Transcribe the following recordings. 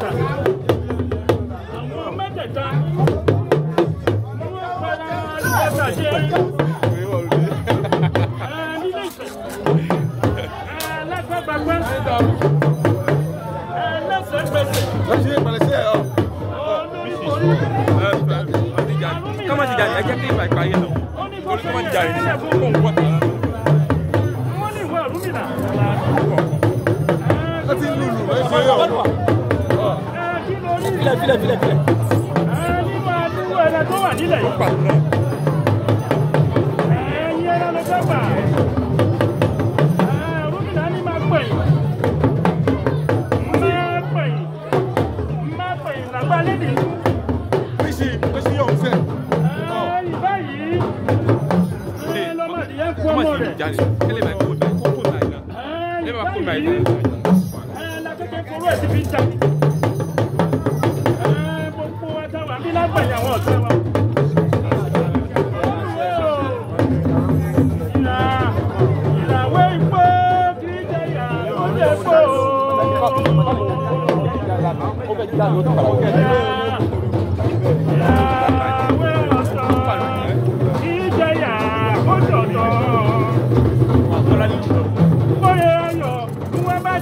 pàtàkì àwọn mẹ́tẹ̀ẹ̀ta on, wọ́n fara lọ́tà dé nílé ìfẹ́ alágbàgbà ẹlẹ́sẹ̀ gbèsè. Kama ti jari, ẹ jẹ́ kí ìgbà ìgbà yẹn lọ. Torí kama ti jari, kò ń wá. Wọ́n ní ìwé ọ̀rùn mìíràn. Ẹ ti lùlù, ẹ ti yọ̀ filẹ̀ filẹ̀ filẹ̀ filẹ̀. nínú àdúgbò ẹran tó wà nílẹ̀ yìí. ẹyin ẹran ló fẹ́ gbà. rúmìnà ni máa pè yín. máa pè yín. máa pè yín làgbà lédè. pèsè pèsè yóò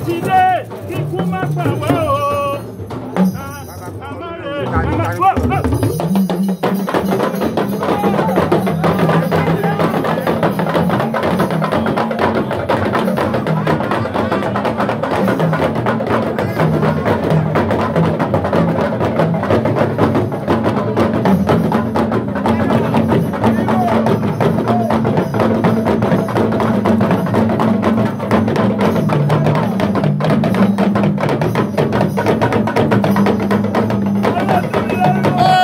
ti dé kíkú má pa wá o. Oh.